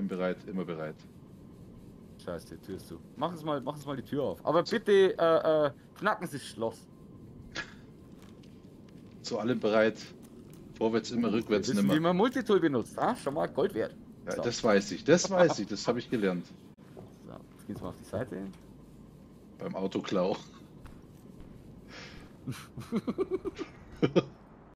bin bereit, immer bereit. Scheiße, die Tür ist zu. Machen Sie mal, machen Sie mal die Tür auf. Aber bitte äh, äh, knacken Sie das Schloss. Zu allem bereit. Vorwärts immer, rückwärts Wissen, nimmer. wie man Multitool benutzt. Ah, schon mal Gold wert. Ja, So. das weiß ich, das weiß ich, das habe ich gelernt. So, jetzt gehen Sie mal auf die Seite. Beim Autoklau.